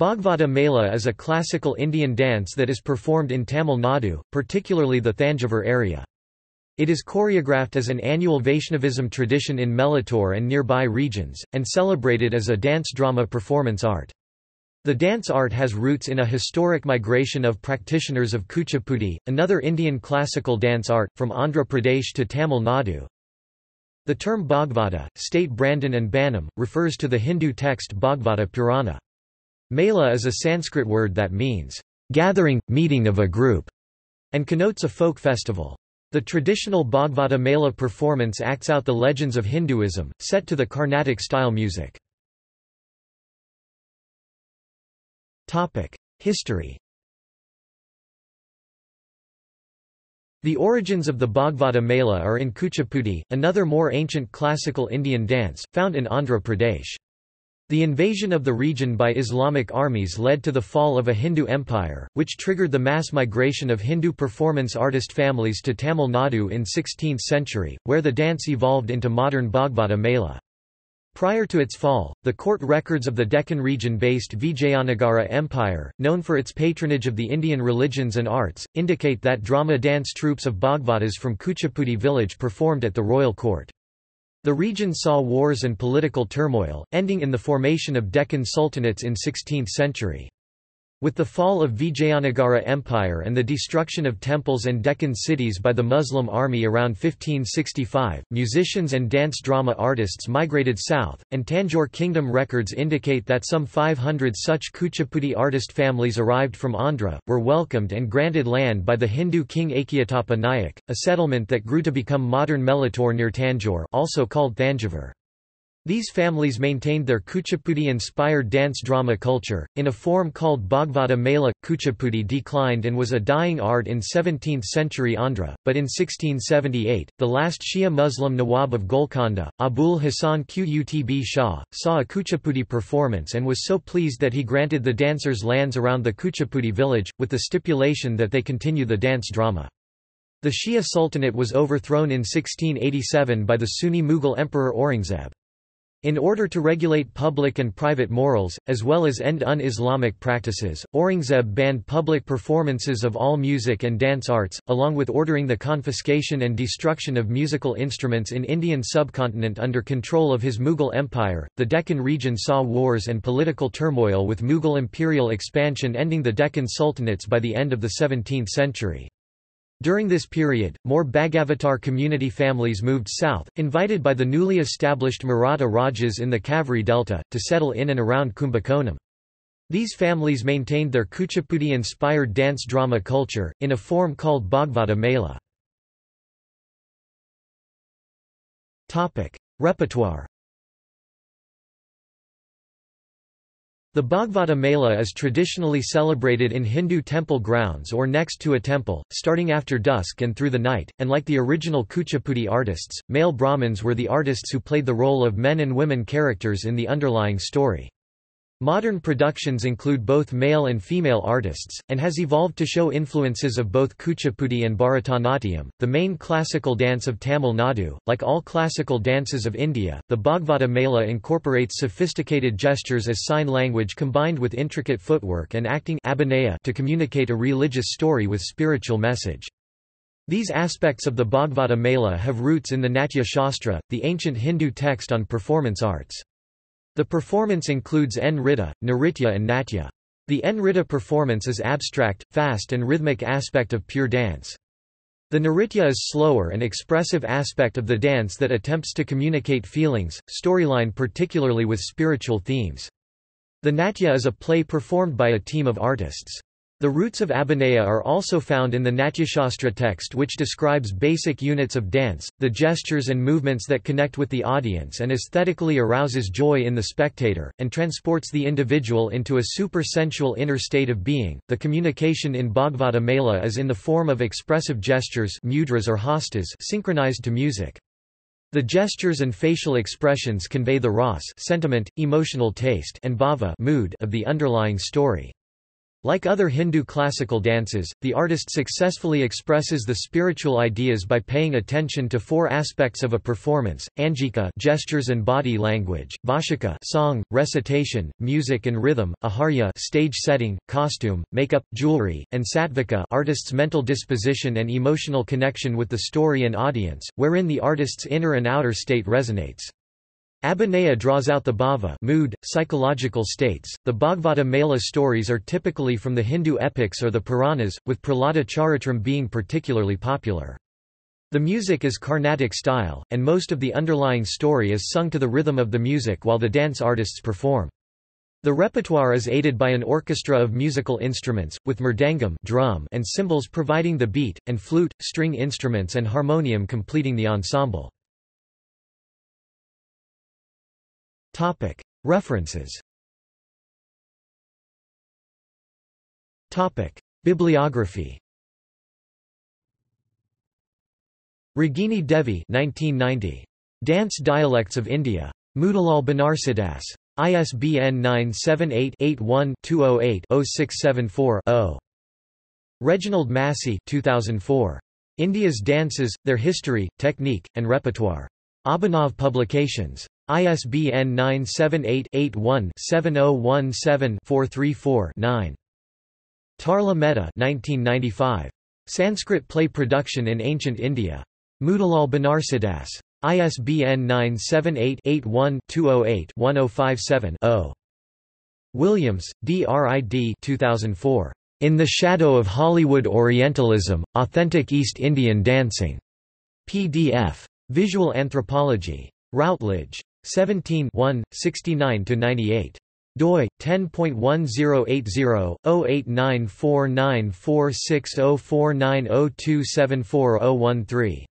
Bhagavata Mela is a classical Indian dance that is performed in Tamil Nadu, particularly the Thanjavur area. It is choreographed as an annual Vaishnavism tradition in Melattur and nearby regions, and celebrated as a dance drama performance art. The dance art has roots in a historic migration of practitioners of Kuchipudi, another Indian classical dance art, from Andhra Pradesh to Tamil Nadu. The term Bhagavata, state Brandon and Banham, refers to the Hindu text Bhagavata Purana. Mela is a Sanskrit word that means, gathering, meeting of a group, and connotes a folk festival. The traditional Bhagavata Mela performance acts out the legends of Hinduism, set to the Carnatic-style music. History The origins of the Bhagavata Mela are in Kuchipudi, another more ancient classical Indian dance, found in Andhra Pradesh. The invasion of the region by Islamic armies led to the fall of a Hindu empire, which triggered the mass migration of Hindu performance artist families to Tamil Nadu in 16th century, where the dance evolved into modern Bhagavata Mela. Prior to its fall, the court records of the Deccan region-based Vijayanagara Empire, known for its patronage of the Indian religions and arts, indicate that drama dance troupes of Bhagavatas from Kuchipudi village performed at the royal court. The region saw wars and political turmoil, ending in the formation of Deccan sultanates in 16th century. With the fall of Vijayanagara Empire and the destruction of temples and Deccan cities by the Muslim army around 1565, musicians and dance drama artists migrated south, and Tanjore Kingdom records indicate that some 500 such Kuchipudi artist families arrived from Andhra, were welcomed and granted land by the Hindu king Achyutappa Nayak, a settlement that grew to become modern Melattur near Tanjore also called Thanjavur. These families maintained their Kuchipudi-inspired dance drama culture, in a form called Bhagavata Mela. Kuchipudi declined and was a dying art in 17th-century Andhra, but in 1678, the last Shia Muslim Nawab of Golconda, Abul Hasan Qutb Shah, saw a Kuchipudi performance and was so pleased that he granted the dancers lands around the Kuchipudi village, with the stipulation that they continue the dance drama. The Shia Sultanate was overthrown in 1687 by the Sunni Mughal Emperor Aurangzeb. In order to regulate public and private morals, as well as end un-Islamic practices, Aurangzeb banned public performances of all music and dance arts, along with ordering the confiscation and destruction of musical instruments in Indian subcontinent under control of his Mughal Empire. The Deccan region saw wars and political turmoil with Mughal imperial expansion ending the Deccan sultanates by the end of the 17th century. During this period, more Bhagavatar community families moved south, invited by the newly established Maratha Rajas in the Kaveri Delta, to settle in and around Kumbakonam. These families maintained their Kuchipudi-inspired dance drama culture, in a form called Bhagavata Mela. Repertoire The Bhagavata Mela is traditionally celebrated in Hindu temple grounds or next to a temple, starting after dusk and through the night, and like the original Kuchipudi artists, male Brahmins were the artists who played the role of men and women characters in the underlying story. Modern productions include both male and female artists, and has evolved to show influences of both Kuchipudi and Bharatanatyam, the main classical dance of Tamil Nadu. Like all classical dances of India, the Bhagavata Mela incorporates sophisticated gestures as sign language combined with intricate footwork and acting to communicate a religious story with spiritual message. These aspects of the Bhagavata Mela have roots in the Natya Shastra, the ancient Hindu text on performance arts. The performance includes Nritta, Nritya and Natya. The Nritta performance is abstract, fast and rhythmic aspect of pure dance. The Nritya is slower and expressive aspect of the dance that attempts to communicate feelings, storyline particularly with spiritual themes. The Natya is a play performed by a team of artists. The roots of Abhinaya are also found in the Natyashastra text which describes basic units of dance, the gestures and movements that connect with the audience and aesthetically arouses joy in the spectator, and transports the individual into a super-sensual inner state of being. The communication in Bhagavata Mela is in the form of expressive gestures mudras or hastas synchronized to music. The gestures and facial expressions convey the ras sentiment, emotional taste and bhava mood of the underlying story. Like other Hindu classical dances, the artist successfully expresses the spiritual ideas by paying attention to four aspects of a performance: angika, gestures and body language; vachika, song, recitation, music and rhythm; aharya, stage setting, costume, makeup, jewelry; and sattvika, artist's mental disposition and emotional connection with the story and audience, wherein the artist's inner and outer state resonates. Abhinaya draws out the bhava mood, psychological states. The Bhagavata Mela stories are typically from the Hindu epics or the Puranas, with Prahlada Charitram being particularly popular. The music is Carnatic style, and most of the underlying story is sung to the rhythm of the music while the dance artists perform. The repertoire is aided by an orchestra of musical instruments, with mridangam drum and cymbals providing the beat, and flute, string instruments and harmonium completing the ensemble. References Bibliography Ragini Devi 1990. Dance Dialects of India. Motilal Banarsidass. ISBN 978-81-208-0674-0. Reginald Massey 2004. India's Dances, Their History, Technique, and Repertoire. Abhinav Publications. ISBN 978-81-7017-434-9. Tarla Mehta 1995. Sanskrit Play Production in Ancient India. Motilal Banarsidass. ISBN 978-81-208-1057-0. Williams, D. R. I. D. 2004. In the Shadow of Hollywood Orientalism, Authentic East Indian Dancing. PDF. Visual Anthropology. Routledge. 17 69–98 doi 10.1080/089494604902740013